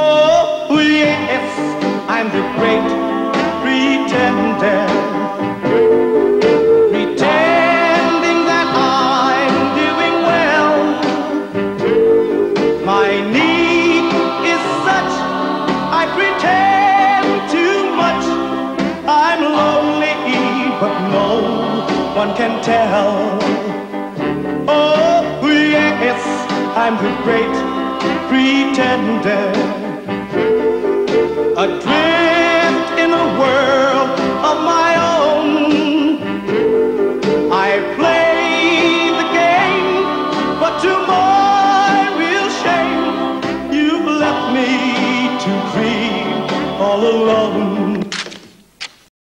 Oh, yes, I'm the great pretender. Pretending that I'm doing well. My need is such, I pretend too much. I'm lonely, but no one can tell. Oh, yes, I'm the great pretender adrift in a world of my own. I play the game, but to my real shame, you've left me to dream all alone.